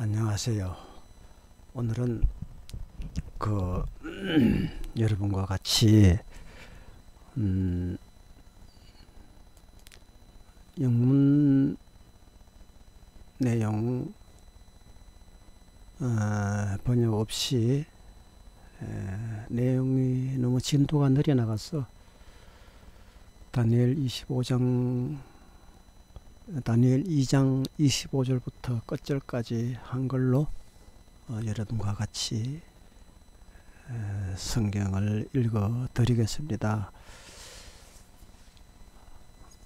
안녕하세요. 오늘은 그 여러분과 같이 음, 영문 내용 어, 번역 없이 에, 내용이 너무 진도가 느려 나가서 다니엘 25장 다니엘 2장 25절부터 끝절까지 한글로 어, 여러분과 같이 에, 성경을 읽어 드리겠습니다.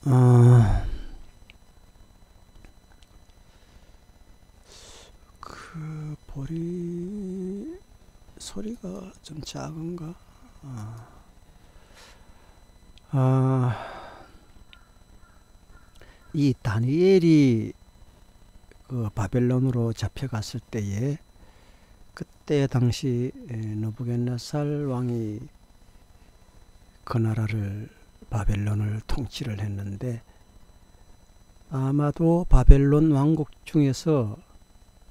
어, 그 보리 소리가 좀 작은가? 아, 아 이 다니엘이 그 바벨론으로 잡혀갔을 때에 그때 당시 너부겐네살 왕이 그 나라를 바벨론을 통치를 했는데 아마도 바벨론 왕국 중에서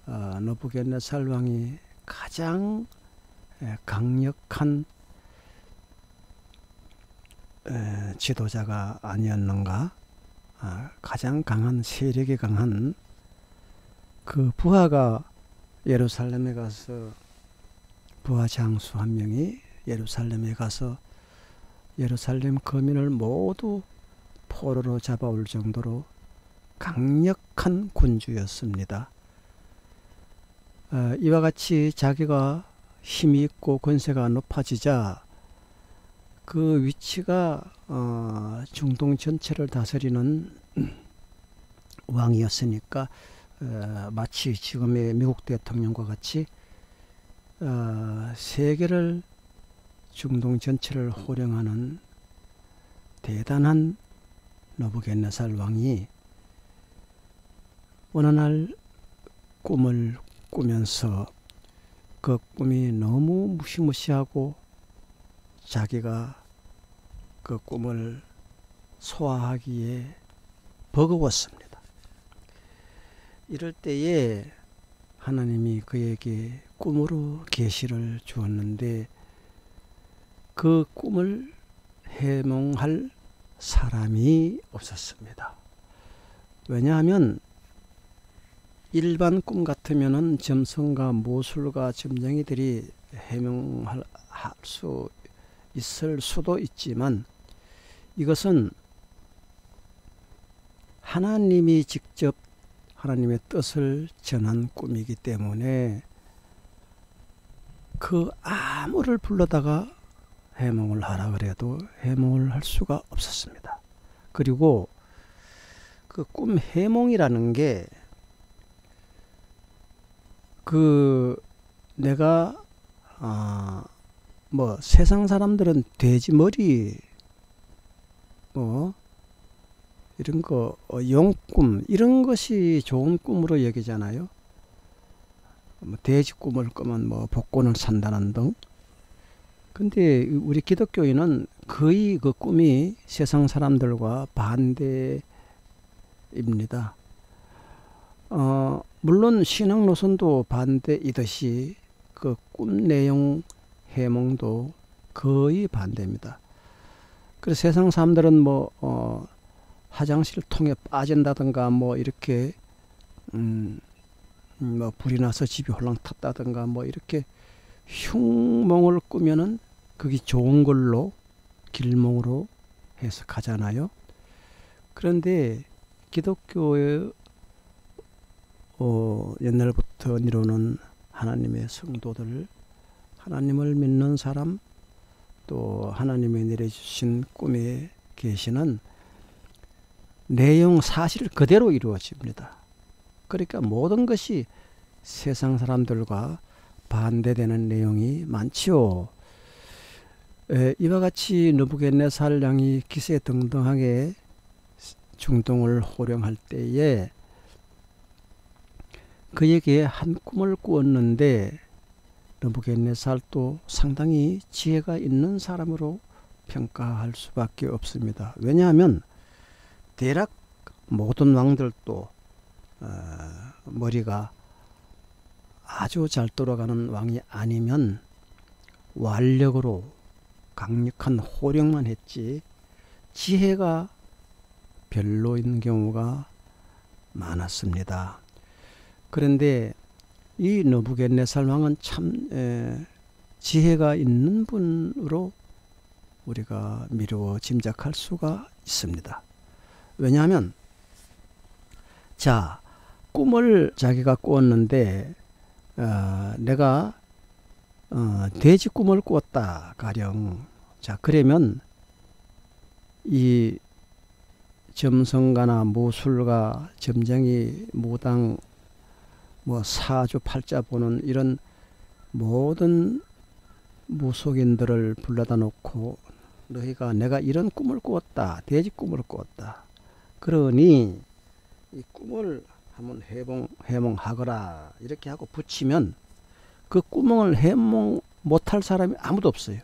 어, 너부겐네살 왕이 가장 강력한 지도자가 아니었는가? 아, 가장 강한 세력이 강한 그 부하가 예루살렘에 가서 부하 장수 한 명이 예루살렘에 가서 예루살렘 거민을 모두 포로로 잡아올 정도로 강력한 군주였습니다. 어, 이와 같이 자기가 힘이 있고 권세가 높아지자 그 위치가 어, 중동 전체를 다스리는 왕이었으니까 어, 마치 지금의 미국 대통령과 같이 어, 세계를 중동 전체를 호령하는 대단한 너부겐네살 왕이 어느 날 꿈을 꾸면서 그 꿈이 너무 무시무시하고 자기가 그 꿈을 소화하기에 버거웠습니다. 이럴 때에 하나님이 그에게 꿈으로 계시를 주었는데 그 꿈을 해몽할 사람이 없었습니다. 왜냐하면 일반 꿈 같으면은 점성과 모술과 점쟁이들이 해명할 수 있을 수도 있지만 이것은 하나님이 직접 하나님의 뜻을 전한 꿈이기 때문에 그 아무를 불러다가 해몽을 하라 그래도 해몽을 할 수가 없었습니다. 그리고 그 꿈 해몽이라는 게 그 내가 아 뭐 세상 사람들은 돼지 머리 뭐 이런 거 어, 용꿈 이런 것이 좋은 꿈으로 여기잖아요. 뭐 돼지 꿈을 꾸면 뭐 복권을 산다는 등. 근데 우리 기독교인은 거의 그 꿈이 세상 사람들과 반대입니다. 어, 물론 신앙 노선도 반대이듯이 그 꿈 내용 해몽도 거의 반대입니다. 그래서 세상 사람들은 뭐 어, 화장실 통에 빠진다든가 뭐 이렇게 음, 뭐 불이 나서 집이 홀랑 탔다든가 뭐 이렇게 흉몽을 꾸면은 그게 좋은 걸로 길몽으로 해석하잖아요. 그런데 기독교의 어, 옛날부터 이루는 하나님의 성도들, 하나님을 믿는 사람, 또 하나님이 내려주신 꿈에 계시는 내용 사실 그대로 이루어집니다. 그러니까 모든 것이 세상 사람들과 반대되는 내용이 많지요. 에, 이와 같이 느부겟네살 양이 기세 등등하게 중동을 호령할 때에 그에게 한 꿈을 꾸었는데 느부겟네살도 상당히 지혜가 있는 사람으로 평가할 수밖에 없습니다. 왜냐하면 대략 모든 왕들도 어, 머리가 아주 잘 돌아가는 왕이 아니면 완력으로 강력한 호령만 했지 지혜가 별로인 경우가 많았습니다. 그런데 이 너부겟네살 왕은 참 에, 지혜가 있는 분으로 우리가 미루어 짐작할 수가 있습니다. 왜냐하면 자 꿈을 자기가 꾸었는데 어, 내가 어, 돼지 꿈을 꾸었다 가령 자 그러면 이 점성가나 무술가 점쟁이 무당 뭐 사주 팔자 보는 이런 모든 무속인들을 불러다 놓고 너희가 내가 이런 꿈을 꾸었다 돼지 꿈을 꾸었다 그러니 이 꿈을 한번 해몽 해몽하거라 이렇게 하고 붙이면 그 꿈을 해몽 못할 사람이 아무도 없어요.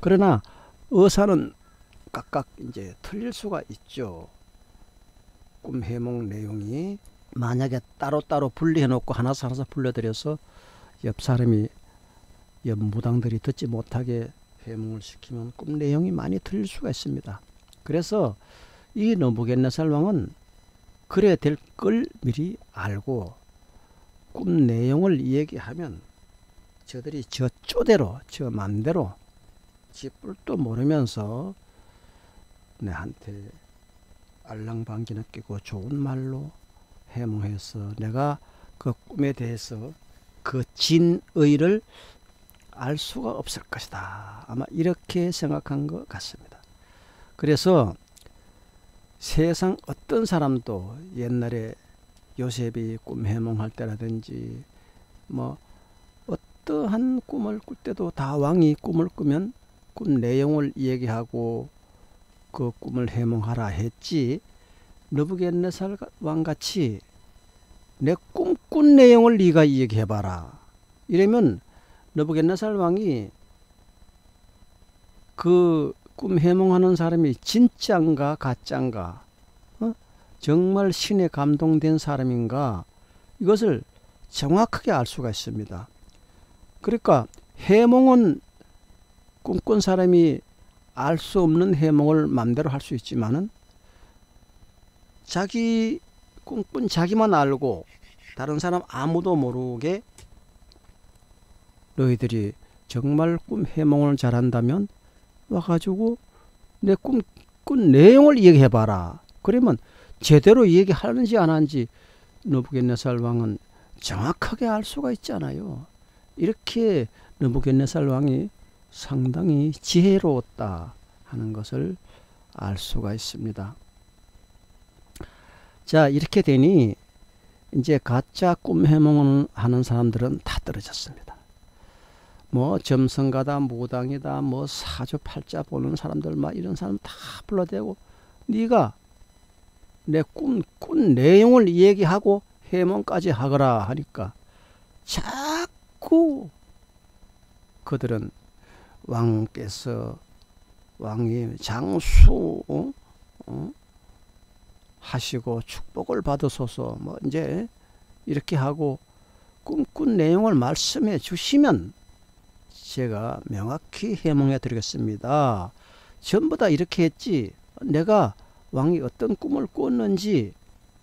그러나 의사는 각각 이제 틀릴 수가 있죠. 꿈 해몽 내용이 만약에 따로따로 분리해 놓고 하나씩 하나씩 불러드려서 옆 사람이 옆 무당들이 듣지 못하게 해몽을 시키면 꿈 내용이 많이 틀릴 수가 있습니다. 그래서 이 너부겟네살 왕은 그래야 될 걸 미리 알고 꿈 내용을 얘기하면 저들이 저 쪼대로 저 맘대로 지 뿔도 모르면서 내한테 알랑방귀 느끼고 좋은 말로 해몽해서 내가 그 꿈에 대해서 그 진의를 알 수가 없을 것이다. 아마 이렇게 생각한 것 같습니다. 그래서 세상 어떤 사람도 옛날에 요셉이 꿈 해몽할 때라든지 뭐 어떠한 꿈을 꿀 때도 다 왕이 꿈을 꾸면 꿈 내용을 얘기하고 그 꿈을 해몽하라 했지 너부겟네살 왕같이 내 꿈꾼 내용을 네가 얘기해봐라 이러면 너부겟네살 왕이 그 꿈 해몽하는 사람이 진짠가 가짠가 어? 정말 신에 감동된 사람인가 이것을 정확하게 알 수가 있습니다. 그러니까 해몽은 꿈꾼 사람이 알 수 없는 해몽을 마음대로 할 수 있지만은 자기 꿈꾼 자기만 알고 다른 사람 아무도 모르게 너희들이 정말 꿈 해몽을 잘한다면 와가지고 내 꿈 꾼 내용을 얘기해봐라. 그러면 제대로 얘기하는지 안 하는지 느부겟네살 왕은 정확하게 알 수가 있잖아요. 이렇게 느부겟네살 왕이 상당히 지혜로웠다 하는 것을 알 수가 있습니다. 자 이렇게 되니 이제 가짜 꿈 해몽을 하는 사람들은 다 떨어졌습니다. 뭐 점성가다 무당이다 뭐 사주 팔자 보는 사람들 막 이런 사람 다 불러대고 네가 내꿈꾼 내용을 얘기하고 해몽까지 하거라 하니까 자꾸 그들은 왕께서 왕이 장수 어? 어? 하시고 축복을 받으소서 뭐 이제 이렇게 하고 꿈꾼 내용을 말씀해 주시면 제가 명확히 해몽해 드리겠습니다. 전부 다 이렇게 했지 내가 왕이 어떤 꿈을 꿨는지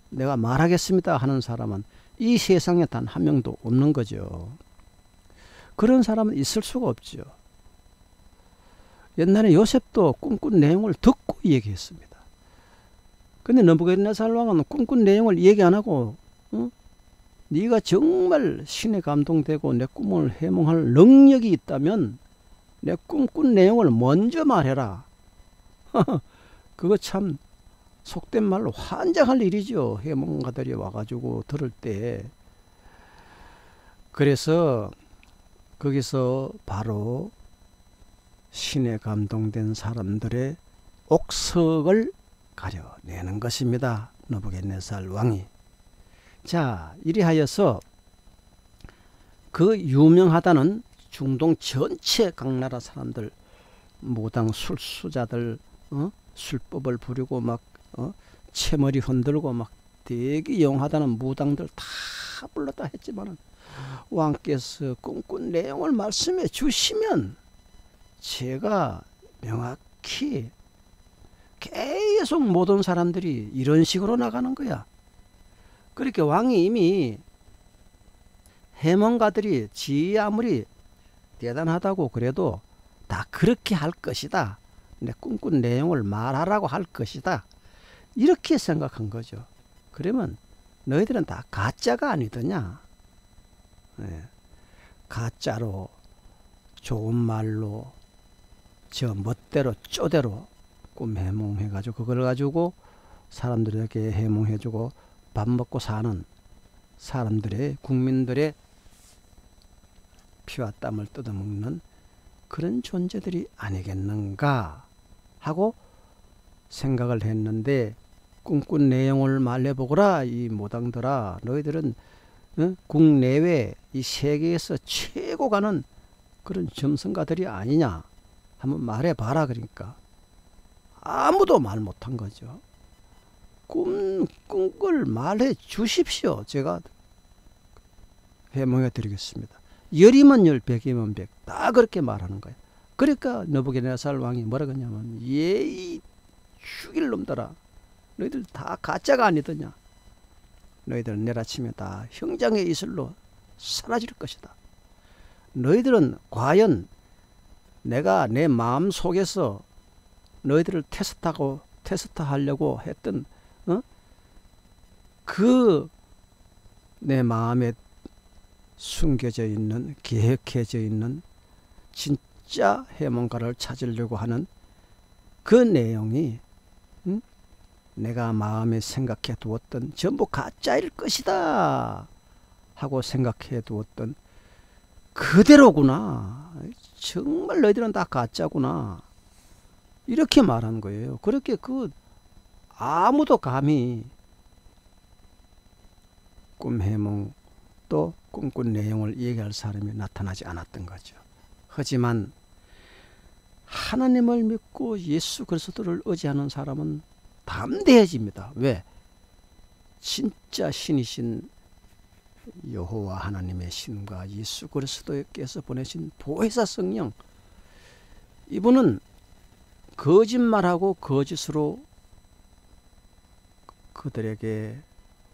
내가 말하겠습니다 하는 사람은 이 세상에 단 한 명도 없는 거죠. 그런 사람은 있을 수가 없죠. 옛날에 요셉도 꿈꾼 내용을 듣고 얘기했습니다. 근데 너부갓네살 왕은 꿈꾼 내용을 얘기 안 하고 어? 네가 정말 신에 감동되고 내 꿈을 해몽할 능력이 있다면 내 꿈꾼 내용을 먼저 말해라. 그거 참 속된 말로 환장할 일이죠. 해몽가들이 와가지고 들을 때. 그래서 거기서 바로 신에 감동된 사람들의 옥석을 가려내는 것입니다. 너부겟네살 왕이. 자, 이리하여서 그 유명하다는 중동 전체 각 나라 사람들 무당 술수자들 어? 술법을 부리고 막 어? 채머리 흔들고 막 되게 영하다는 무당들 다다 불렀다 했지만은 왕께서 꿈꾼 내용을 말씀해 주시면 제가 명확히 계속 모든 사람들이 이런 식으로 나가는 거야. 그렇게 왕이 이미 해몽가들이 지 아무리 대단하다고 그래도 다 그렇게 할 것이다. 내 꿈꾼 내용을 말하라고 할 것이다. 이렇게 생각한 거죠. 그러면 너희들은 다 가짜가 아니더냐? 네. 가짜로 좋은 말로 저 멋대로 쪼대로 꿈 해몽해가지고 그걸 가지고 사람들에게 해몽해주고 밥 먹고 사는 사람들의 국민들의 피와 땀을 뜯어먹는 그런 존재들이 아니겠는가 하고 생각을 했는데 꿈꾼 내용을 말해보거라 이 모당들아. 너희들은 어? 국내외 이 세계에서 최고 가는 그런 점성가들이 아니냐. 한번 말해봐라 그러니까 아무도 말 못한 거죠. 꿈, 꿈을 말해 주십시오. 제가 해몽해 드리겠습니다. 열이면 열, 백이면 백. 다 그렇게 말하는 거예요. 그러니까 너부게네살 왕이 뭐라 그러냐면 예이 죽일 놈들아. 너희들 다 가짜가 아니더냐. 너희들은 내일 아침에 다 형장의 이슬로 사라질 것이다. 너희들은 과연 내가 내 마음 속에서 너희들을 테스트하고 테스트하려고 했던 어? 그 내 마음에 숨겨져 있는 계획해져 있는 진짜 해몽가를 찾으려고 하는 그 내용이 응? 내가 마음에 생각해 두었던 전부 가짜일 것이다 하고 생각해 두었던 그대로구나 정말 너희들은 다 가짜구나 이렇게 말한 거예요 그렇게 그 아무도 감히 꿈 해몽 또 꿈꾼 내용을 얘기할 사람이 나타나지 않았던 거죠. 하지만 하나님을 믿고 예수 그리스도를 의지하는 사람은 담대해집니다. 왜? 진짜 신이신 여호와 하나님의 신과 예수 그리스도께서 보내신 보혜사 성령 이분은 거짓말하고 거짓으로 그들에게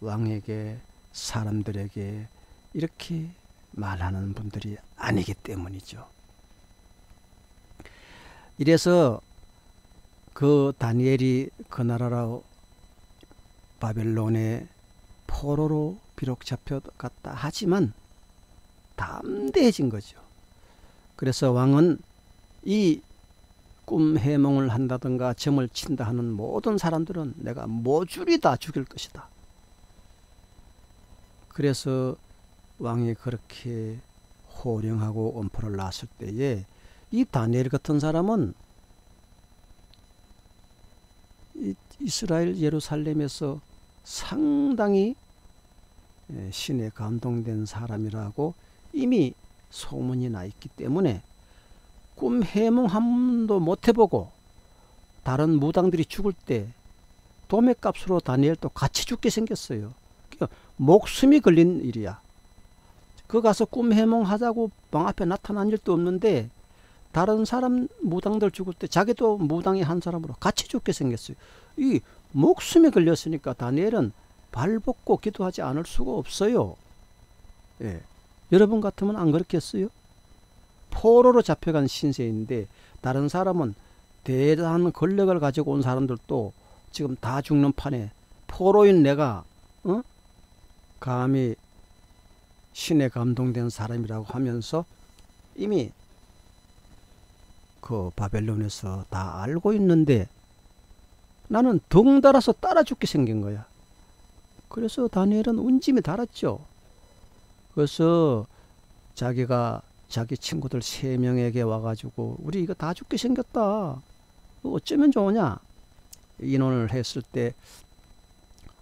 왕에게 사람들에게 이렇게 말하는 분들이 아니기 때문이죠. 이래서 그 다니엘이 그 나라로 바벨론의 포로로 비록 잡혀갔다 하지만 담대해진 거죠. 그래서 왕은 이 꿈 해몽을 한다든가 점을 친다 하는 모든 사람들은 내가 모조리 다 죽일 것이다. 그래서 왕이 그렇게 호령하고 엄포를 놨을 때에 이 다니엘 같은 사람은 이스라엘 예루살렘에서 상당히 예, 신에 감동된 사람이라고 이미 소문이 나 있기 때문에 꿈 해몽 한 번도 못 해보고 다른 무당들이 죽을 때 도매값으로 다니엘도 같이 죽게 생겼어요. 그러니까 목숨이 걸린 일이야. 그 가서 꿈 해몽하자고 방 앞에 나타난 일도 없는데 다른 사람 무당들 죽을 때 자기도 무당의 한 사람으로 같이 죽게 생겼어요. 이 목숨에 걸렸으니까 다니엘은 발벗고 기도하지 않을 수가 없어요. 예. 여러분 같으면 안 그렇겠어요? 포로로 잡혀간 신세인데 다른 사람은 대단한 권력을 가지고 온 사람들도 지금 다 죽는 판에 포로인 내가 어? 감히 신에 감동된 사람이라고 하면서 이미 그 바벨론에서 다 알고 있는데 나는 덩달아서 따라 죽게 생긴 거야. 그래서 다니엘은 운짐이 달았죠. 그래서 자기가 자기 친구들 세 명에게 와가지고 우리 이거 다 죽게 생겼다. 어쩌면 좋으냐? 인원을 했을 때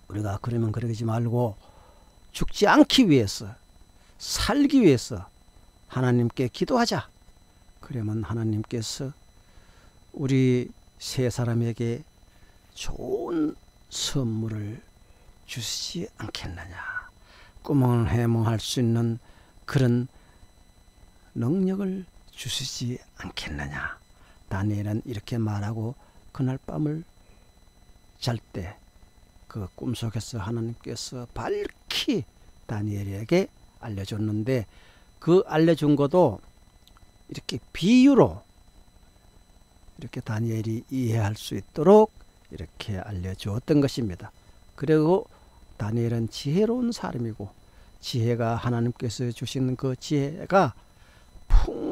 우리가 그러면 그러지 말고 죽지 않기 위해서 살기 위해서 하나님께 기도하자. 그러면 하나님께서 우리 세 사람에게 좋은 선물을 주시지 않겠느냐. 꿈을 해몽할 수 있는 그런 능력을 주시지 않겠느냐. 다니엘은 이렇게 말하고 그날 밤을 잘 때 그 꿈속에서 하나님께서 밝히 다니엘에게 알려줬는데 그 알려준 것도 이렇게 비유로 이렇게 다니엘이 이해할 수 있도록 이렇게 알려주었던 것입니다. 그리고 다니엘은 지혜로운 사람이고 지혜가 하나님께서 주신 그 지혜가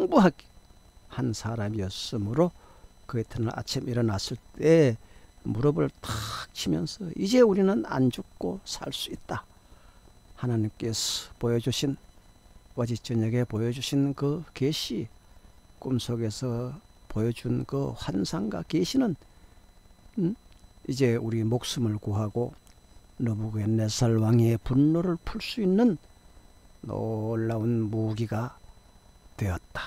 풍부하게 한 사람이었으므로 그 이튿날 아침 일어났을 때 무릎을 탁 치면서 이제 우리는 안 죽고 살 수 있다. 하나님께서 보여주신 어제 저녁에 보여주신 그 계시 꿈속에서 보여준 그 환상과 계시는 음? 이제 우리 목숨을 구하고 너부갓네살 왕의 분노를 풀 수 있는 놀라운 무기가 되었다.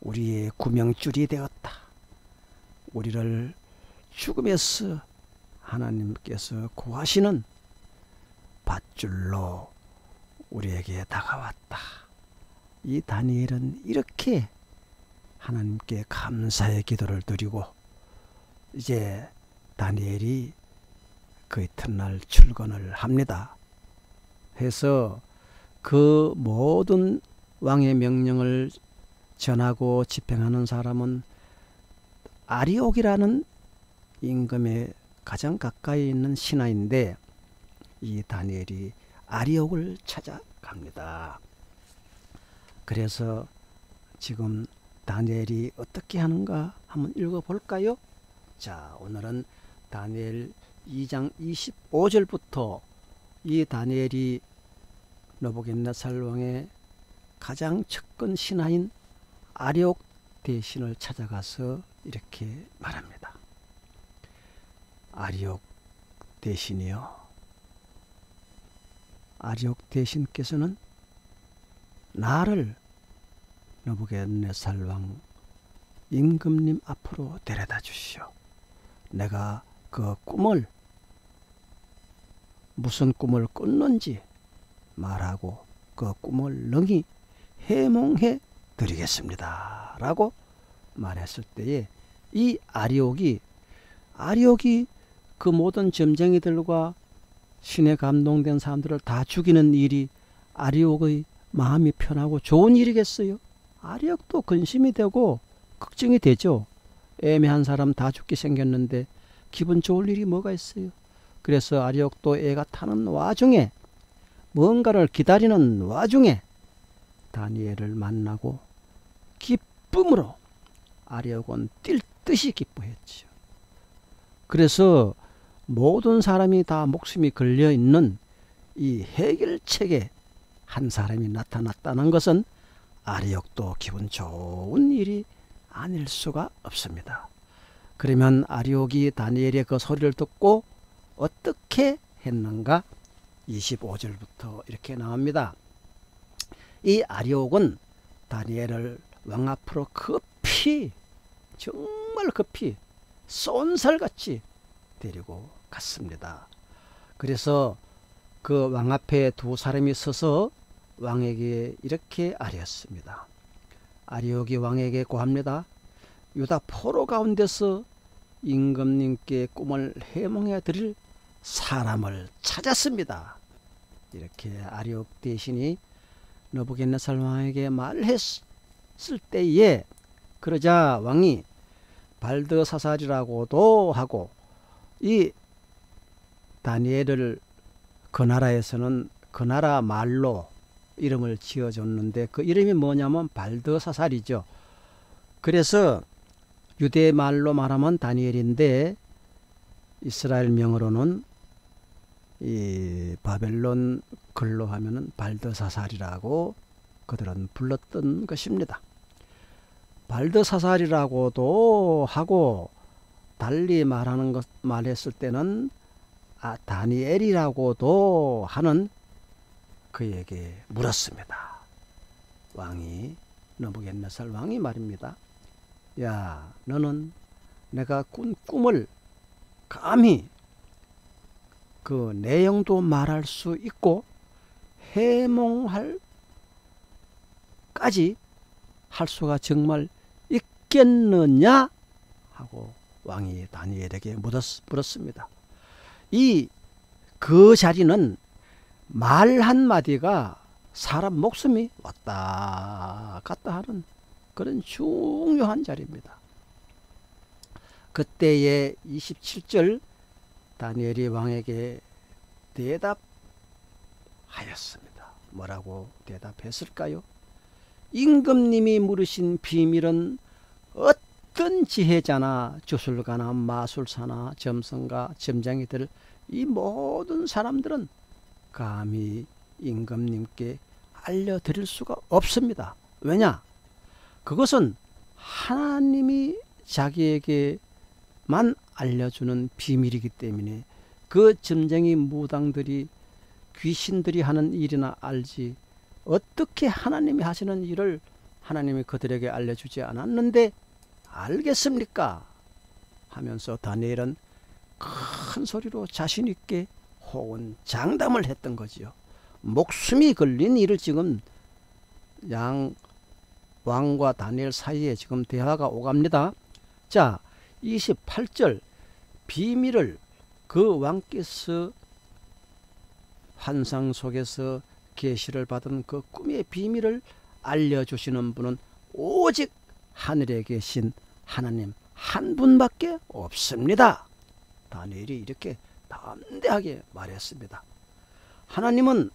우리의 구명줄이 되었다. 우리를 죽음에서 하나님께서 구하시는 밧줄로 우리에게 다가왔다. 이 다니엘은 이렇게 하나님께 감사의 기도를 드리고 이제 다니엘이 그 이튿날 출근을 합니다. 해서 그 모든 왕의 명령을 전하고 집행하는 사람은 아리옥이라는 임금에 가장 가까이 있는 신하인데 이 다니엘이 아리옥을 찾아갑니다. 그래서 지금 다니엘이 어떻게 하는가 한번 읽어볼까요? 자, 오늘은 다니엘 2장 25절부터 이 다니엘이 너보겐나살 왕의 가장 측근 신하인 아리옥 대신을 찾아가서 이렇게 말합니다. 아리옥 대신이요. 아리옥 대신께서는 나를 너부갓네살 왕 임금님 앞으로 데려다 주시오. 내가 그 꿈을 무슨 꿈을 꿨는지 말하고 그 꿈을 능히 해몽해 드리겠습니다. 라고 말했을 때에 이 아리옥이 아리옥이 그 모든 점쟁이들과 신에 감동된 사람들을 다 죽이는 일이 아리옥의 마음이 편하고 좋은 일이겠어요? 아리옥도 근심이 되고 걱정이 되죠. 애매한 사람 다 죽게 생겼는데 기분 좋을 일이 뭐가 있어요? 그래서 아리옥도 애가 타는 와중에 뭔가를 기다리는 와중에 다니엘을 만나고 기쁨으로 아리옥은 뛸 듯이 기뻐했죠. 그래서 모든 사람이 다 목숨이 걸려 있는 이 해결책에 한 사람이 나타났다는 것은 아리옥도 기분 좋은 일이 아닐 수가 없습니다. 그러면 아리옥이 다니엘의 그 소리를 듣고 어떻게 했는가? 25절부터 이렇게 나옵니다. 이 아리옥은 다니엘을 왕 앞으로 급히 정말 급히 쏜살같이 데리고 갔습니다. 그래서 그 왕 앞에 두 사람이 서서 왕에게 이렇게 아뢰었습니다. 아리옥이 왕에게 고합니다. 유다 포로 가운데서 임금님께 꿈을 해몽해 드릴 사람을 찾았습니다. 이렇게 아리옥 대신이 너부겟네살 왕에게 말했을 때에 그러자 왕이 발드사살이라고도 하고 이 다니엘을 그 나라에서는 그 나라 말로 이름을 지어줬는데 그 이름이 뭐냐면 발드사살이죠. 그래서 유대 말로 말하면 다니엘인데 이스라엘 명으로는 이 바벨론 글로 하면은 발드사살이라고 그들은 불렀던 것입니다. 발드사살이라고도 하고 달리 말하는 것 말했을 때는 아, 다니엘이라고도 하는 그에게 물었습니다. 왕이 너부겟네살 왕이 말입니다. 야, 너는 내가 꾼 꿈을 감히 그 내용도 말할 수 있고 해몽할 까지 할 수가 정말 있겠느냐 하고 왕이 다니엘에게 물었습니다. 이 그 자리는 말 한마디가 사람 목숨이 왔다 갔다 하는 그런 중요한 자리입니다. 그때의 27절 다니엘이 왕에게 대답하였습니다. 뭐라고 대답했을까요? 임금님이 물으신 비밀은 어떤 지혜자나 주술가나 마술사나 점성가 점장이들 이 모든 사람들은 감히 임금님께 알려드릴 수가 없습니다. 왜냐? 그것은 하나님이 자기에게 만 알려주는 비밀이기 때문에 그 점쟁이 무당들이 귀신들이 하는 일이나 알지 어떻게 하나님이 하시는 일을 하나님이 그들에게 알려주지 않았는데 알겠습니까? 하면서 다니엘은 큰 소리로 자신 있게 혹은 장담을 했던 거지요. 목숨이 걸린 일을 지금 양 왕과 다니엘 사이에 지금 대화가 오갑니다. 자, 28절 비밀을 그 왕께서 환상 속에서 계시를 받은 그 꿈의 비밀을 알려주시는 분은 오직 하늘에 계신 하나님 한 분밖에 없습니다. 다니엘이 이렇게 담대하게 말했습니다. 하나님은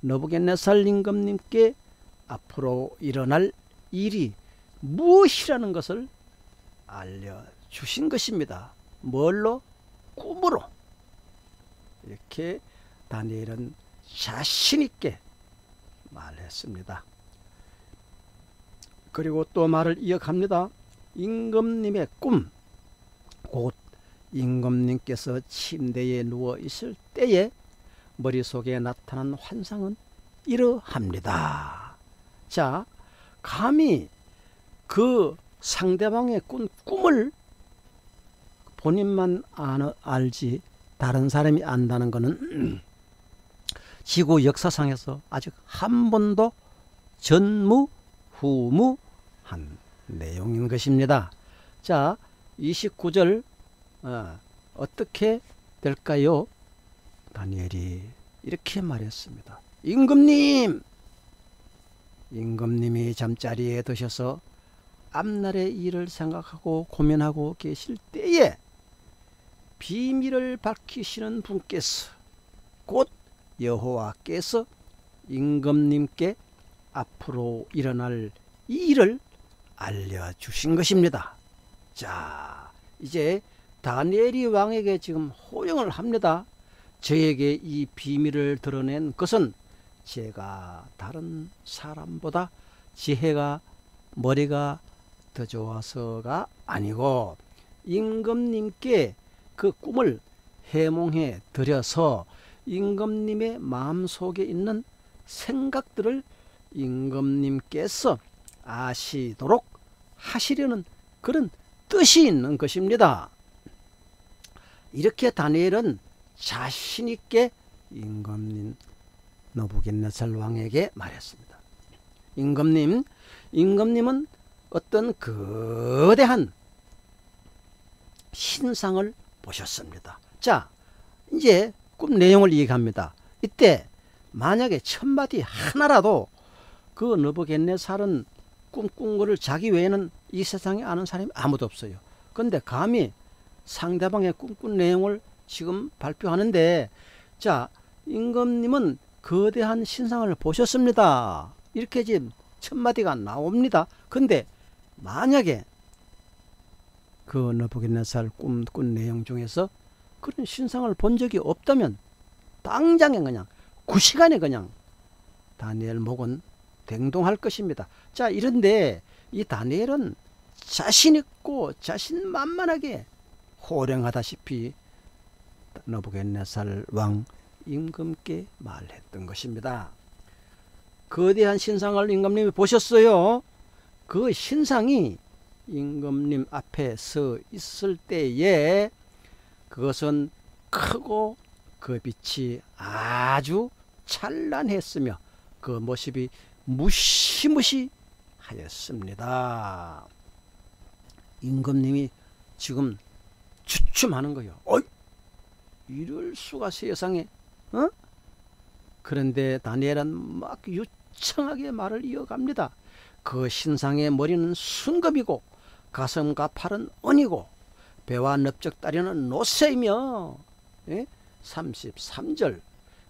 너부겟네살 임금님께 앞으로 일어날 일이 무엇이라는 것을 알려 주신 것입니다. 뭘로? 꿈으로. 이렇게 다니엘은 자신있게 말했습니다. 그리고 또 말을 이어갑니다. 임금님의 꿈, 곧 임금님께서 침대에 누워 있을 때에 머릿속에 나타난 환상은 이러합니다. 자, 감히 그 상대방의 꾼 꿈을 본인만 알지 다른 사람이 안다는 것은 지구 역사상에서 아직 한 번도 전무후무한 내용인 것입니다. 자, 29절 어, 어떻게 될까요? 다니엘이 이렇게 말했습니다. 임금님! 임금님이 잠자리에 드셔서 앞날의 일을 생각하고 고민하고 계실 때에 비밀을 밝히시는 분께서 곧 여호와께서 임금님께 앞으로 일어날 일을 알려주신 것입니다. 자, 이제 다니엘이 왕에게 지금 호령을 합니다. 저에게 이 비밀을 드러낸 것은 제가 다른 사람보다 지혜가 머리가 더 좋아서가 아니고 임금님께 그 꿈을 해몽해 드려서 임금님의 마음속에 있는 생각들을 임금님께서 아시도록 하시려는 그런 뜻이 있는 것입니다. 이렇게 다니엘은 자신 있게 임금님 너부겟네살 왕에게 말했습니다. 임금님, 임금님은 어떤 거대한 신상을 보셨습니다. 자, 이제 꿈 내용을 얘기합니다. 이때 만약에 천마디 하나라도 그 너부겟네살은 꿈꾼 거를 자기 외에는 이 세상에 아는 사람이 아무도 없어요. 근데 감히 상대방의 꿈꾼 내용을 지금 발표하는데 자 임금님은 거대한 신상을 보셨습니다. 이렇게 지금 첫마디가 나옵니다. 근데 만약에 그 너부겟네살 꿈 꾼 내용 중에서 그런 신상을 본 적이 없다면 당장에 그냥 그 시간에 그냥 다니엘 목은 댕동할 것입니다. 자 이런데 이 다니엘은 자신 있고 자신만만하게 호령하다시피 너부겟네살 왕 임금께 말했던 것입니다. 거대한 신상을 임금님이 보셨어요. 그 신상이 임금님 앞에 서 있을 때에 그것은 크고 그 빛이 아주 찬란했으며 그 모습이 무시무시하였습니다. 임금님이 지금 주춤하는 거예요. 어이, 이럴 수가 세상에, 어? 그런데 다니엘은 막 유창하게 말을 이어갑니다. 그 신상의 머리는 순금이고 가슴과 팔은 은이고 배와 넓적 다리는 노쇠이며 예? 33절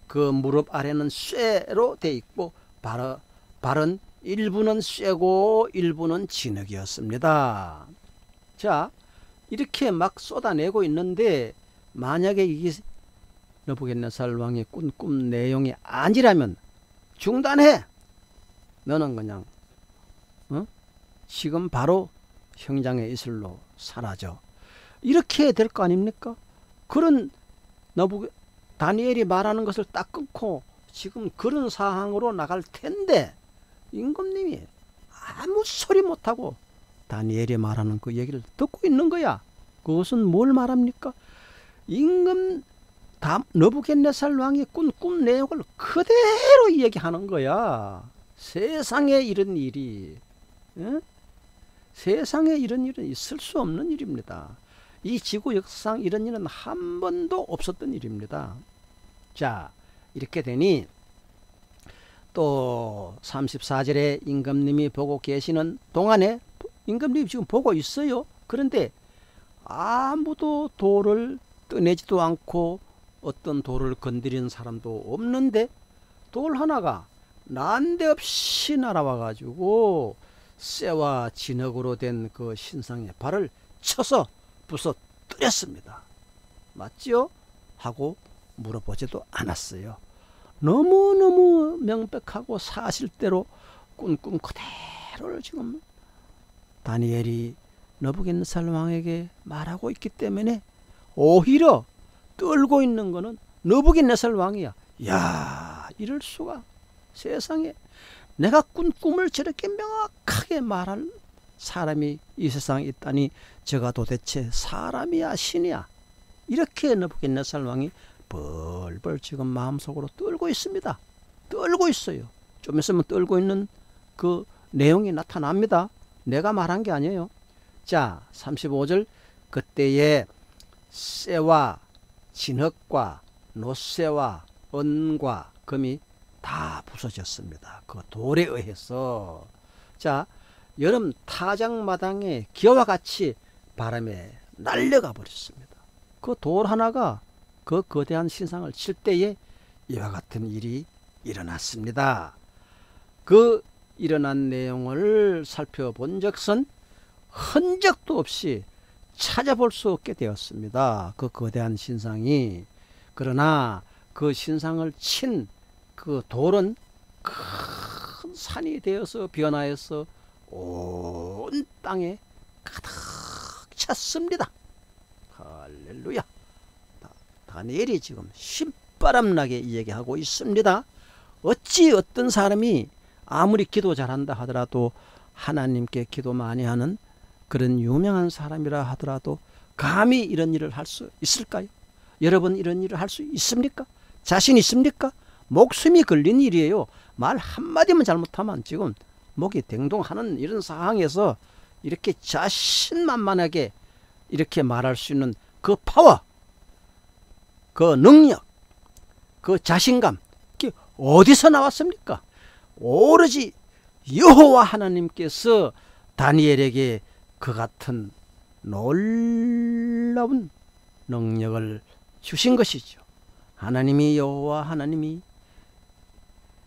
그 무릎 아래는 쇠로 돼 있고 발, 발은 일부는 쇠고 일부는 진흙이었습니다. 자 이렇게 막 쏟아내고 있는데 만약에 이게 너부겟네살 왕의 꿈꿈 내용이 아니라면 중단해. 너는 그냥 어? 지금 바로 형장의 이슬로 사라져. 이렇게 될 거 아닙니까? 그런 너부 다니엘이 말하는 것을 딱 끊고 지금 그런 상황으로 나갈 텐데 임금님이 아무 소리 못하고 다니엘이 말하는 그 얘기를 듣고 있는 거야. 그것은 뭘 말합니까? 임금 너부겟네살 왕이 꾼 꿈 내용을 그대로 얘기하는 거야. 세상에 이런 일이 에? 세상에 이런 일은 있을 수 없는 일입니다. 이 지구 역사상 이런 일은 한 번도 없었던 일입니다. 자, 이렇게 되니 또 34절에 임금님이 보고 계시는 동안에 임금님이 지금 보고 있어요. 그런데 아무도 돌을 떠내지도 않고 어떤 돌을 건드리는 사람도 없는데 돌 하나가 난데없이 날아와 가지고 쇠와 진흙으로 된 그 신상의 발을 쳐서 부서뜨렸습니다. 맞지요? 하고 물어보지도 않았어요. 너무너무 명백하고 사실대로 꾼꿈 그대로를 지금 다니엘이 너부겐살 왕에게 말하고 있기 때문에 오히려 떨고 있는 거는 너부겐네살 왕이야. 야, 이럴 수가 세상에 내가 꾼 꿈을 저렇게 명확하게 말할 사람이 이 세상에 있다니 저가 도대체 사람이야 신이야 이렇게 너부겐네살 왕이 벌벌 지금 마음속으로 떨고 있습니다. 떨고 있어요. 좀 있으면 떨고 있는 그 내용이 나타납니다. 내가 말한 게 아니에요. 자, 35절 그때에 쇠와 진흙과 노쇠와 은과 금이 다 부서졌습니다. 그 돌에 의해서. 자, 여름 타작마당에 기와 같이 바람에 날려가 버렸습니다. 그 돌 하나가 그 거대한 신상을 칠 때에 이와 같은 일이 일어났습니다. 그 일어난 내용을 살펴본 적선 흔적도 없이 찾아볼 수 없게 되었습니다. 그 거대한 신상이. 그러나 그 신상을 친 그 돌은 큰 산이 되어서 변화해서 온 땅에 가득 찼습니다. 할렐루야. 다니엘이 지금 신바람나게 얘기하고 있습니다. 어찌 어떤 사람이 아무리 기도 잘한다 하더라도 하나님께 기도 많이 하는 그런 유명한 사람이라 하더라도 감히 이런 일을 할 수 있을까요? 여러분 이런 일을 할 수 있습니까? 자신 있습니까? 목숨이 걸린 일이에요. 말 한마디만 잘못하면 지금 목이 댕동하는 이런 상황에서 이렇게 자신만만하게 이렇게 말할 수 있는 그 파워, 그 능력, 그 자신감, 그게 어디서 나왔습니까? 오로지 여호와 하나님께서 다니엘에게 그 같은 놀라운 능력을 주신 것이죠. 하나님이 여호와 하나님이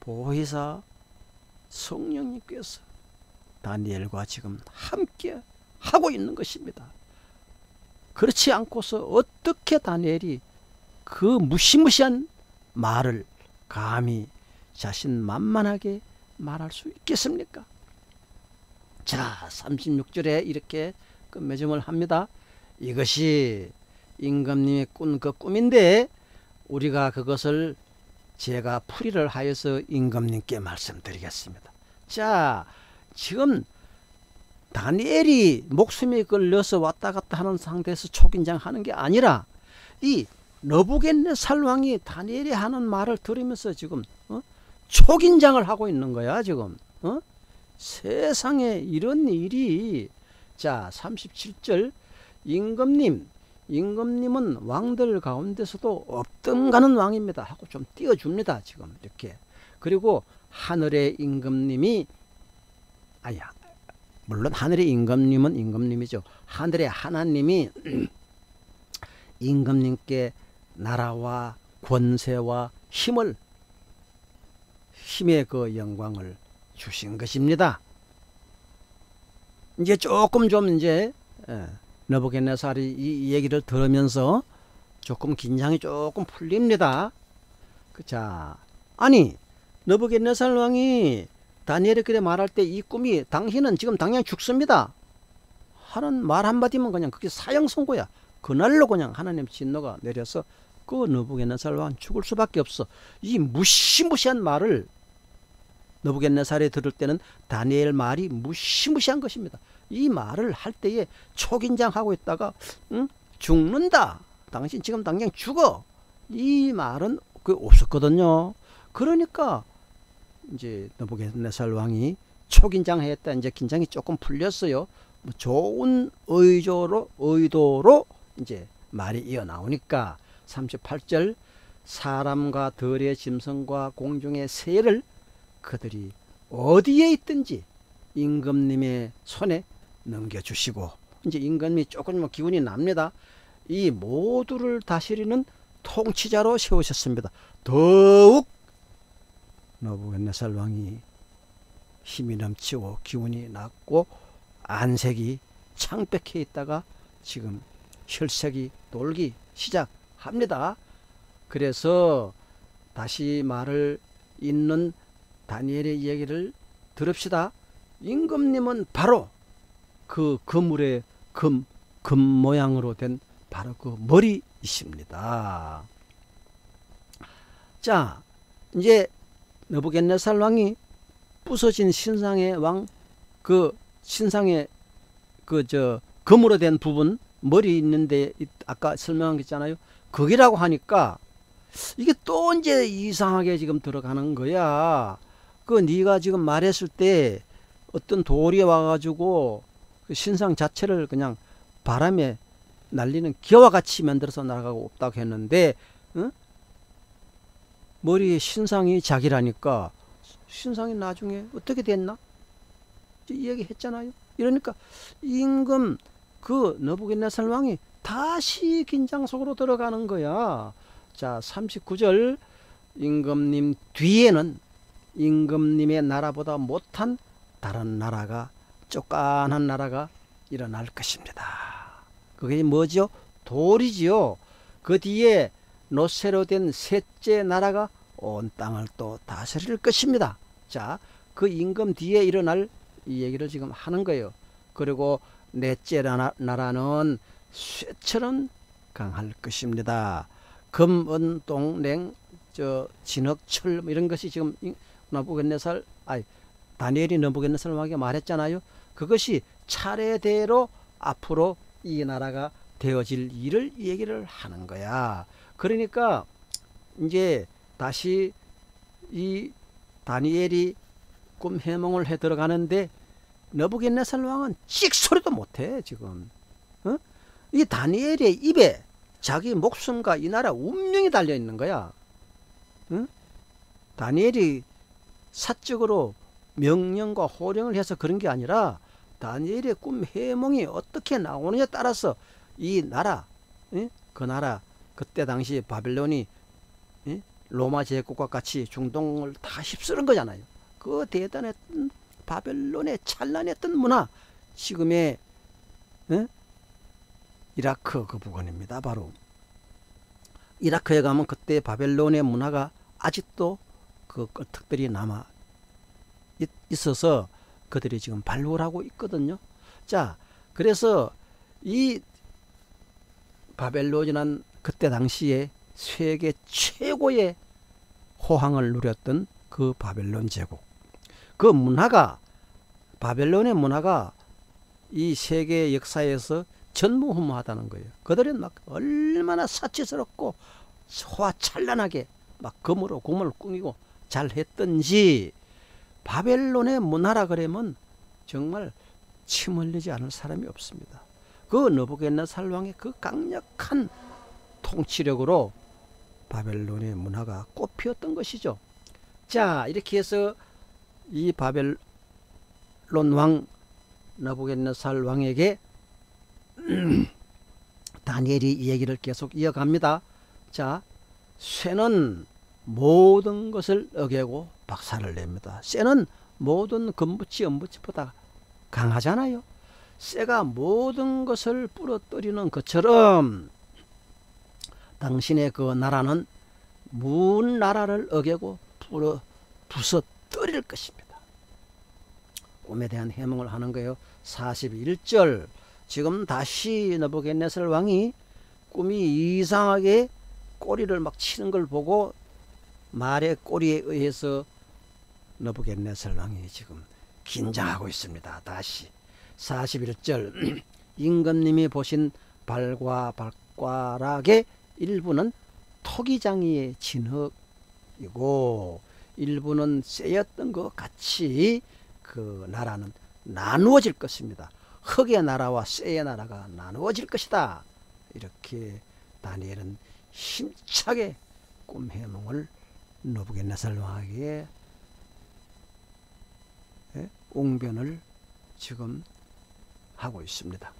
보혜사 성령님께서 다니엘과 지금 함께 하고 있는 것입니다. 그렇지 않고서 어떻게 다니엘이 그 무시무시한 말을 감히 자신 만만하게 말할 수 있겠습니까? 자, 36절에 이렇게 끝맺음을 합니다. 이것이 임금님의 꾼 그 꿈인데 우리가 그것을 제가 풀이를 하여서 임금님께 말씀드리겠습니다. 자, 지금 다니엘이 목숨이 걸려서 왔다 갔다 하는 상태에서 초긴장하는 게 아니라 이 너부겟네살 왕이 다니엘이 하는 말을 들으면서 지금 어? 초긴장을 하고 있는 거야 지금 어? 세상에 이런 일이 자 37절 임금님 임금님은 왕들 가운데서도 없던가는 왕입니다 하고 좀 띄워줍니다 지금 이렇게 그리고 하늘의 임금님이 아야 물론 하늘의 임금님은 임금님이죠 하늘의 하나님이 임금님께 나라와 권세와 힘을 힘의 그 영광을 주신 것입니다. 이제 조금 좀 이제 예, 너부겟네살이 이 얘기를 들으면서 조금 긴장이 조금 풀립니다. 그 자, 아니 너부겟네살 왕이 다니엘이 그래 말할 때 이 꿈이 당신은 지금 당장 죽습니다. 하는 말 한마디면 그냥 그게 사형 선고야. 그날로 그냥 하나님 진노가 내려서 그 너부겟네살 왕 죽을 수밖에 없어. 이 무시무시한 말을 너부겟네살이 들을 때는 다니엘 말이 무시무시한 것입니다. 이 말을 할 때에 초긴장하고 있다가 응? 죽는다. 당신 지금 당장 죽어. 이 말은 그 없었거든요. 그러니까 이제 너부겟네살 왕이 초긴장했다. 이제 긴장이 조금 풀렸어요. 뭐 좋은 의조로 의도로 이제 말이 이어 나오니까 38절 사람과 들의 짐승과 공중의 새를 그들이 어디에 있든지 임금님의 손에 넘겨주시고 이제 임금이 조금 뭐 기운이 납니다. 이 모두를 다스리는 통치자로 세우셨습니다. 더욱 너부갓네살 왕이 힘이 넘치고 기운이 났고 안색이 창백해 있다가 지금 혈색이 돌기 시작합니다. 그래서 다시 말을 잇는 다니엘의 이야기를 들읍시다. 임금님은 바로 그 그물의 금, 금 모양으로 된 바로 그 머리이십니다. 자, 이제 너부겟네살 왕이 부서진 신상의 왕, 그 신상의 그 저 금으로 된 부분 머리 있는데 아까 설명한 게 있잖아요. 거기라고 하니까 이게 또 이제 이상하게 지금 들어가는 거야. 그 네가 지금 말했을 때 어떤 돌이 와가지고 그 신상 자체를 그냥 바람에 날리는 기와 같이 만들어서 날아가고 없다고 했는데 응? 머리에 신상이 자기라니까 신상이 나중에 어떻게 됐나? 이 얘기 했잖아요. 이러니까 임금 그 너부겟네살 왕이 다시 긴장 속으로 들어가는 거야. 자, 39절 임금님 뒤에는 임금님의 나라보다 못한 다른 나라가 쪼깐한 나라가 일어날 것입니다. 그게 뭐죠? 돌이지요. 그 뒤에 노쇠로 된 셋째 나라가 온 땅을 또 다스릴 것입니다. 자, 그 임금 뒤에 일어날 이 얘기를 지금 하는 거예요. 그리고 넷째 나라 는 쇠처럼 강할 것입니다. 금, 은, 동, 냉, 저 진흙, 철뭐 이런 것이 지금 나부갓네살, 아니 다니엘이 너부갓네살 왕에게 말했잖아요. 그것이 차례대로 앞으로 이 나라가 되어질 일을 얘기를 하는 거야. 그러니까 이제 다시 이 다니엘이 꿈 해몽을 해 들어가는데 너부겟네살 왕은 찍소리도 못해 지금. 어? 이 다니엘의 입에 자기 목숨과 이 나라 운명이 달려 있는 거야. 어? 다니엘이 사적으로 명령과 호령을 해서 그런 게 아니라 다니엘의 꿈 해몽이 어떻게 나오느냐에 따라서 이 나라, 예? 그 나라 그때 당시 바벨론이 예? 로마 제국과 같이 중동을 다 휩쓰는 거잖아요. 그 대단했던 바벨론의 찬란했던 문화, 지금의 예? 이라크 그 부근입니다. 바로 이라크에 가면 그때 바벨론의 문화가 아직도 그 끄떡들이 남아 있어서 그들이 지금 발굴하고 있거든요. 자, 그래서 이 바벨론이란 그때 당시에 세계 최고의 호황을 누렸던 그 바벨론 제국. 그 문화가 바벨론의 문화가 이 세계 역사에서 전무후무하다는 거예요. 그들은 막 얼마나 사치스럽고 소화 찬란하게 막 금으로 꿈을 꾸미고 잘 했던지 바벨론의 문화라 그러면 정말 침 흘리지 않을 사람이 없습니다. 그 느부갓네살 왕의 그 강력한 통치력으로 바벨론의 문화가 꽃피었던 것이죠. 자 이렇게 해서 이 바벨론 왕 느부갓네살 왕에게 다니엘이 이 얘기를 계속 이어갑니다. 자 쇠는 모든 것을 어기고 박살을 냅니다. 쇠는 모든 금붙이 은붙이보다 강하잖아요. 쇠가 모든 것을 부러뜨리는 것처럼 당신의 그 나라는 문 나라를 어기고 부러 부서뜨릴 것입니다. 꿈에 대한 해몽을 하는 거예요. 41절 지금 다시 너부겟네살 왕이 꿈이 이상하게 꼬리를 막 치는 걸 보고 말의 꼬리에 의해서 너부겟네살 왕이 지금 긴장하고 있습니다. 다시 41절 임금님이 보신 발과 발가락의 일부는 토기장이의 진흙이고 일부는 쇠였던 것 같이 그 나라는 나누어질 것입니다. 흙의 나라와 쇠의 나라가 나누어질 것이다. 이렇게 다니엘은 힘차게 꿈 해몽을 노부겟네살 왕에게 예, 옹변을 지금 하고 있습니다.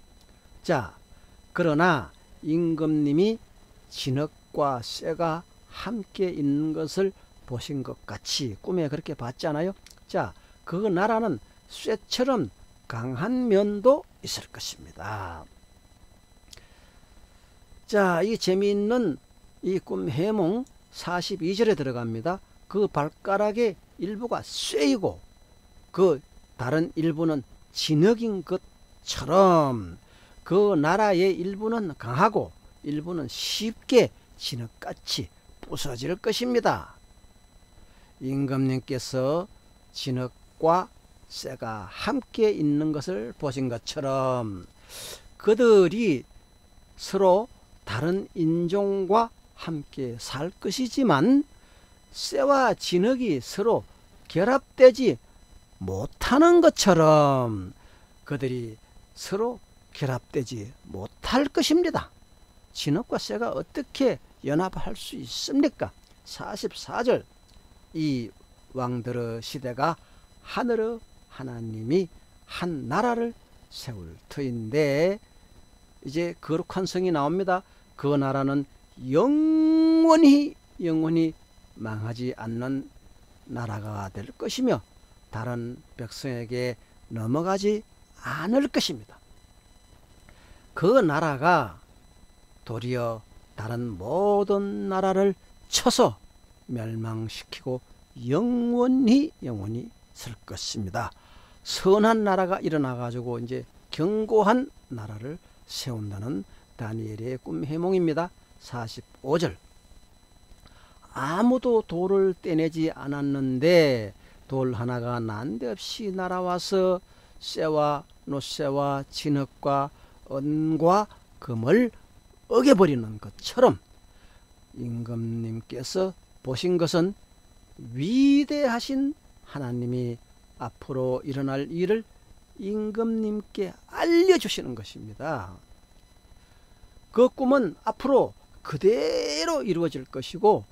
자, 그러나 임금님이 진흙과 쇠가 함께 있는 것을 보신 것 같이 꿈에 그렇게 봤잖아요. 자, 그 나라는 쇠처럼 강한 면도 있을 것입니다. 자, 이 재미있는 이 꿈 해몽 42절에 들어갑니다. 그 발가락의 일부가 쇠이고 그 다른 일부는 진흙인 것처럼 그 나라의 일부는 강하고 일부는 쉽게 진흙같이 부서질 것입니다. 임금님께서 진흙과 쇠가 함께 있는 것을 보신 것처럼 그들이 서로 다른 인종과 함께 살 것이지만 쇠와 진흙이 서로 결합되지 못하는 것처럼 그들이 서로 결합되지 못할 것입니다. 진흙과 쇠가 어떻게 연합할 수 있습니까? 44절 이 왕들의 시대가 하늘의 하나님이 한 나라를 세울 터인데 이제 거룩한 성이 나옵니다. 그 나라는 영원히 영원히 망하지 않는 나라가 될 것이며 다른 백성에게 넘어가지 않을 것입니다. 그 나라가 도리어 다른 모든 나라를 쳐서 멸망시키고 영원히 영원히 설 것입니다. 선한 나라가 일어나 가지고 이제 견고한 나라를 세운다는 다니엘의 꿈 해몽입니다. 45절 아무도 돌을 떼내지 않았는데 돌 하나가 난데없이 날아와서 쇠와 노쇠와 진흙과 은과 금을 어겨버리는 것처럼 임금님께서 보신 것은 위대하신 하나님이 앞으로 일어날 일을 임금님께 알려주시는 것입니다. 그 꿈은 앞으로 그대로 이루어질 것이고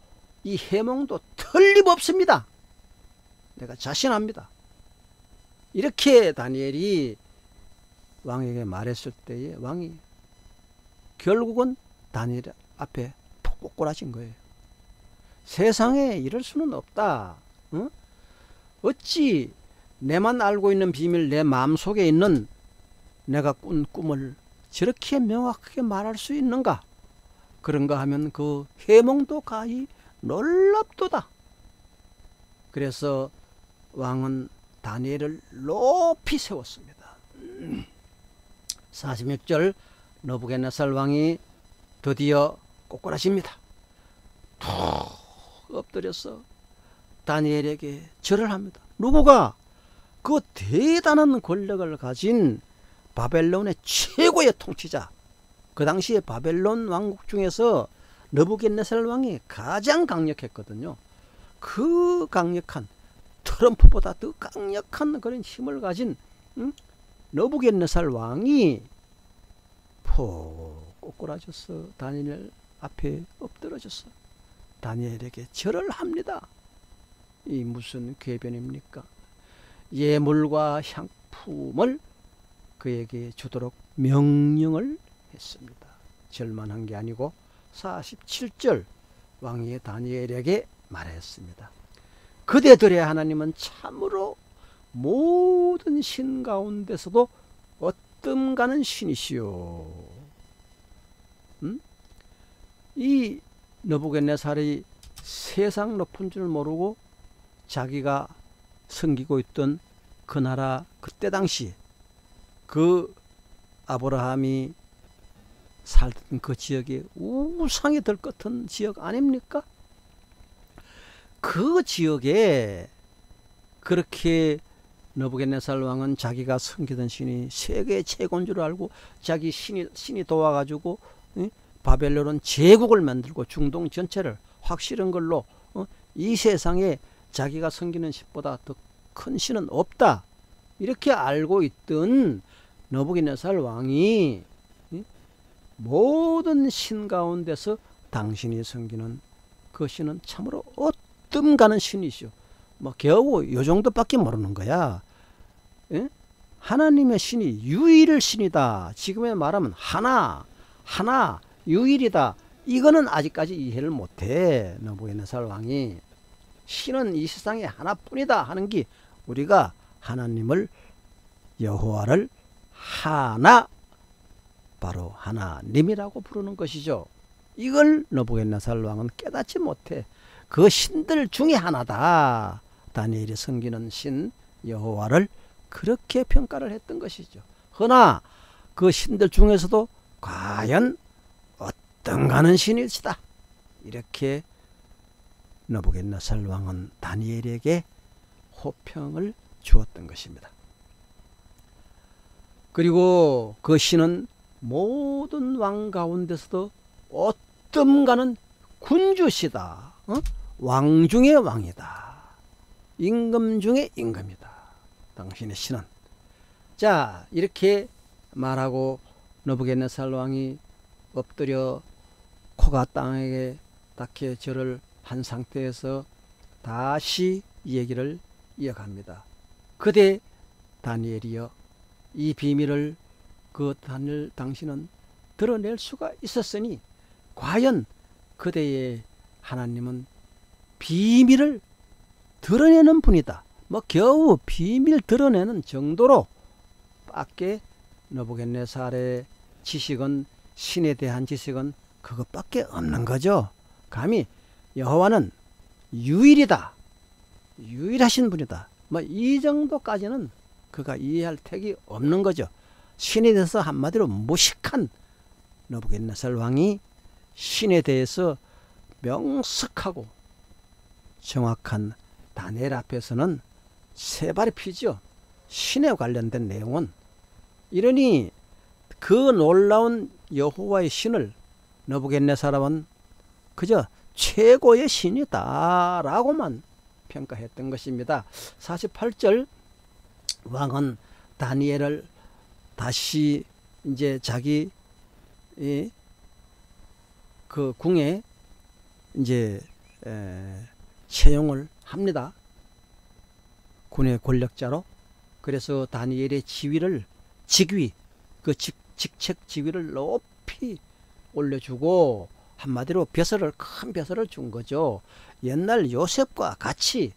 이 해몽도 틀림없습니다. 내가 자신합니다. 이렇게 다니엘이 왕에게 말했을 때에 왕이 결국은 다니엘 앞에 푹 꼬꾸라진 거예요. 세상에 이럴 수는 없다. 응? 어찌 내만 알고 있는 비밀 내 마음속에 있는 내가 꾼 꿈을 저렇게 명확하게 말할 수 있는가? 그런가 하면 그 해몽도 가히 놀랍도다. 그래서 왕은 다니엘을 높이 세웠습니다. 46절 너부겟네살 왕이 드디어 꼬꾸라집니다. 푹 엎드려서 다니엘에게 절을 합니다. 누구가 그 대단한 권력을 가진 바벨론의 최고의 통치자 그 당시에 바벨론 왕국 중에서 너부겟네살 왕이 가장 강력했거든요. 그 강력한 트럼프보다 더 강력한 그런 힘을 가진 응? 너부겟네살 왕이 폭 꼬꾸라졌어. 다니엘 앞에 엎드러졌어. 다니엘에게 절을 합니다. 이 무슨 궤변입니까? 예물과 향품을 그에게 주도록 명령을 했습니다. 절만한 게 아니고 47절 왕이 다니엘에게 말했습니다. 그대들의 하나님은 참으로 모든 신 가운데서도 어뜸 가는 신이시오. 음? 이 너부겟네살이 세상 높은 줄 모르고 자기가 섬기고 있던 그 나라 그때 당시 그 아브라함이 살던 그 지역이 우상이 될 같은 지역 아닙니까? 그 지역에 그렇게 너부겟네살 왕은 자기가 섬기던 신이 세계 최고인 줄 알고 자기 신이 신이 도와가지고 응? 바벨론은 제국을 만들고 중동 전체를 확실한 걸로 어? 이 세상에 자기가 섬기는 신보다 더 큰 신은 없다 이렇게 알고 있던 너부겟네살 왕이 응? 모든 신 가운데서 당신이 섬기는 그 신은 참으로 어뜸 가는 신이시오. 뭐 겨우 요 정도밖에 모르는 거야. 예? 하나님의 신이 유일 신이다. 지금에 말하면 하나, 하나, 유일이다. 이거는 아직까지 이해를 못해. 너부갓네살 왕이 신은 이 세상에 하나뿐이다 하는 게 우리가 하나님을 여호와를 하나 바로 하나님이라고 부르는 것이죠. 이걸 너부갓네살 왕은 깨닫지 못해. 그 신들 중에 하나다. 다니엘이 섬기는 신 여호와를 그렇게 평가를 했던 것이죠. 허나 그 신들 중에서도 과연 어떤가는 신일지다. 이렇게 너부겟네살 왕은 다니엘에게 호평을 주었던 것입니다. 그리고 그 신은 모든 왕 가운데서도 어떤가는 군주시다. 어? 왕 중의 왕이다. 임금 중의 임금이다. 당신의 신은. 자, 이렇게 말하고 너부겟네살 왕이 엎드려 코가 땅에 닿게 절을 한 상태에서 다시 얘기를 이어갑니다. 그대 다니엘이여 이 비밀을 그 단을 당신은 드러낼 수가 있었으니 과연 그대의 하나님은 비밀을 드러내는 분이다. 뭐 겨우 비밀 드러내는 정도로 밖에 너보겠네살의 지식은 신에 대한 지식은 그것밖에 없는 거죠. 감히 여호와는 유일이다. 유일하신 분이다. 뭐 이 정도까지는 그가 이해할 택이 없는 거죠. 신에 대해서 한마디로 무식한 너부겟네살 왕이 신에 대해서 명석하고 정확한 다니엘 앞에서는 세 발이 피죠. 신에 관련된 내용은 이러니 그 놀라운 여호와의 신을 너부겟네사람은 그저 최고의 신이다라고만 평가했던 것입니다. 48절 왕은 다니엘을 다시 이제 자기 그 궁에 이제 채용을 합니다. 군의 권력자로. 그래서 다니엘의 지위를 직위 그 직, 직책 지위를 높이 올려주고 한마디로 벼슬을 큰 벼슬을 준 거죠. 옛날 요셉과 같이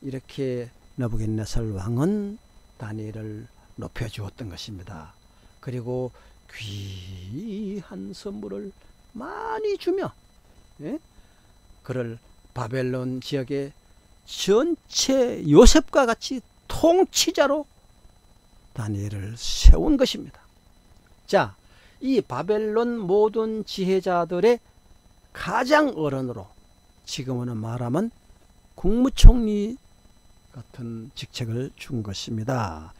이렇게 너부겟네살 왕은 다니엘을 높여 주었던 것입니다. 그리고 귀한 선물을 많이 주며 예? 그를 바벨론 지역의 전체 요셉과 같이 통치자로 다니엘을 세운 것입니다. 자, 이 바벨론 모든 지혜자들의 가장 어른으로 지금은 말하면 국무총리 같은 직책을 준 것입니다.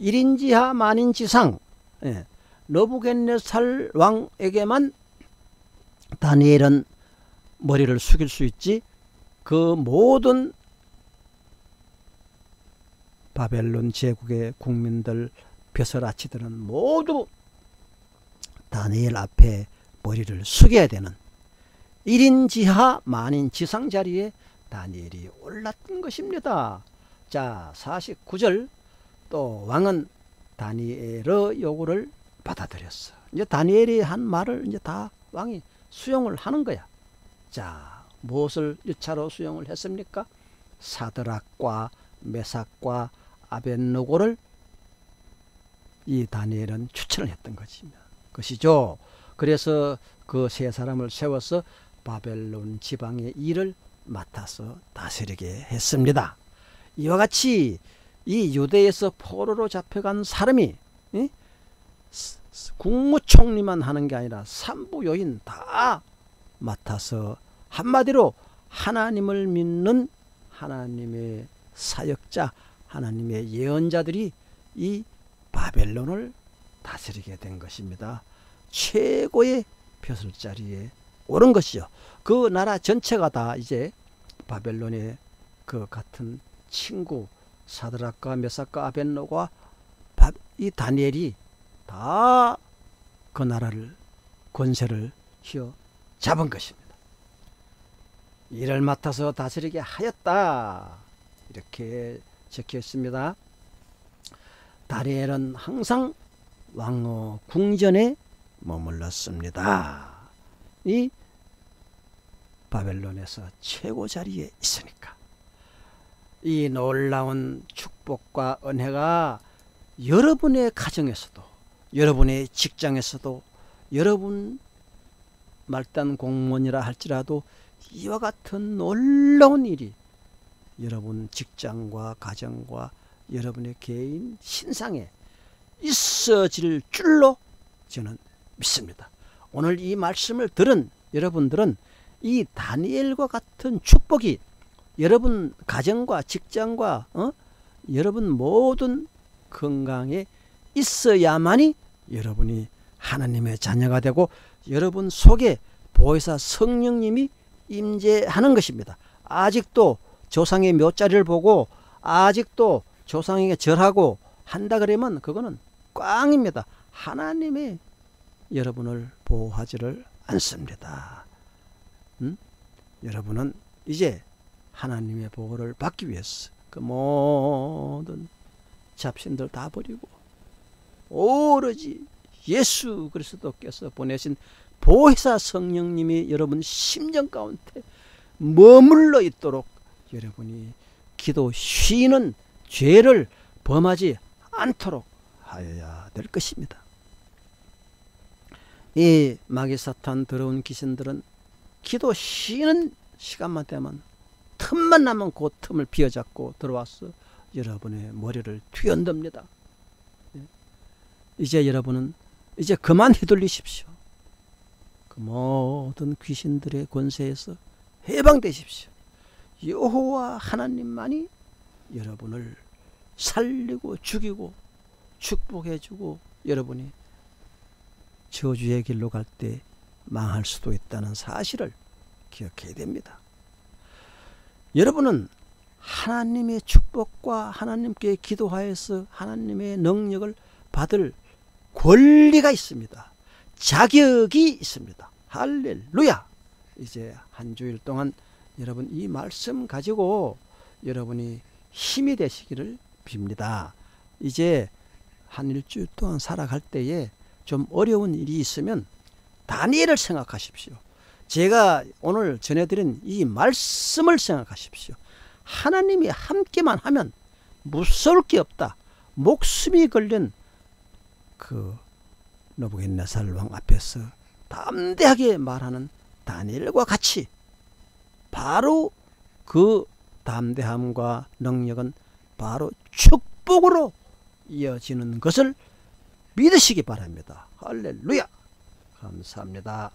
1인지하 만인지상 예, 너부겟네살 왕에게만 다니엘은 머리를 숙일 수 있지 그 모든 바벨론 제국의 국민들 벼슬아치들은 모두 다니엘 앞에 머리를 숙여야 되는 1인 지하 만인 지상 자리에 다니엘이 올랐던 것입니다. 자 49절 또 왕은 다니엘의 요구를 받아들였어. 이제 다니엘이 한 말을 이제 다 왕이 수용을 하는 거야. 자 무엇을 1차로 수용을 했습니까? 사드락과 메삭과 아벤노고를 이 다니엘은 추천을 했던 것이죠. 그래서 그 세 사람을 세워서 바벨론 지방의 일을 맡아서 다스리게 했습니다. 이와 같이 이 유대에서 포로로 잡혀간 사람이 예? 국무총리만 하는 게 아니라 삼부 요인 다 맡아서 한마디로 하나님을 믿는 하나님의 사역자 하나님의 예언자들이 이 바벨론을 다스리게 된 것입니다. 최고의 벼슬자리에 오른 것이요. 그 나라 전체가 다 이제 바벨론의 그 같은 친구 사드락과 메삭과 아벤노가 이 다니엘이 다 그 나라를 권세를 휘어 잡은 것입니다. 이를 맡아서 다스리게 하였다. 이렇게 적혀 있습니다. 다니엘은 항상 왕후 궁전에 머물렀습니다. 이 바벨론에서 최고 자리에 있으니까 이 놀라운 축복과 은혜가 여러분의 가정에서도 여러분의 직장에서도 여러분 말단 공무원이라 할지라도 이와 같은 놀라운 일이 여러분 직장과 가정과 여러분의 개인 신상에 있어질 줄로 저는 믿습니다. 오늘 이 말씀을 들은 여러분들은 이 다니엘과 같은 축복이 여러분 가정과 직장과 어? 여러분 모든 건강에 있어야만이 여러분이 하나님의 자녀가 되고 여러분 속에 보혜사 성령님이 임재하는 것입니다. 아직도 조상의 묘자리를 보고 아직도 조상에게 절하고 한다 그러면 그거는 꽝입니다. 하나님의 여러분을 보호하지를 않습니다. 음? 여러분은 이제 하나님의 보호를 받기 위해서 그 모든 잡신들 다 버리고 오로지 예수 그리스도께서 보내신 보혜사 성령님이 여러분 심정 가운데 머물러 있도록 여러분이 기도 쉬는 죄를 범하지 않도록 하여야 될 것입니다. 이 마귀 사탄 더러운 귀신들은 기도 쉬는 시간만 되면 틈만 나면 그 틈을 비어잡고 들어와서 여러분의 머리를 뒤흔듭니다. 예. 이제 여러분은 이제 그만 휘둘리십시오. 그 모든 귀신들의 권세에서 해방되십시오. 여호와 하나님만이 여러분을 살리고 죽이고 축복해주고 여러분이 저주의 길로 갈 때 망할 수도 있다는 사실을 기억해야 됩니다. 여러분은 하나님의 축복과 하나님께 기도하여서 하나님의 능력을 받을 권리가 있습니다. 자격이 있습니다. 할렐루야! 이제 한 주일 동안 여러분 이 말씀 가지고 여러분이 힘이 되시기를 빕니다. 이제 한 일주일 동안 살아갈 때에 좀 어려운 일이 있으면 다니엘을 생각하십시오. 제가 오늘 전해드린 이 말씀을 생각하십시오. 하나님이 함께만 하면 무서울 게 없다. 목숨이 걸린 그 너부갓네살 왕 앞에서 담대하게 말하는 다니엘과 같이 바로 그 담대함과 능력은 바로 축복으로 이어지는 것을 믿으시기 바랍니다. 할렐루야! 감사합니다.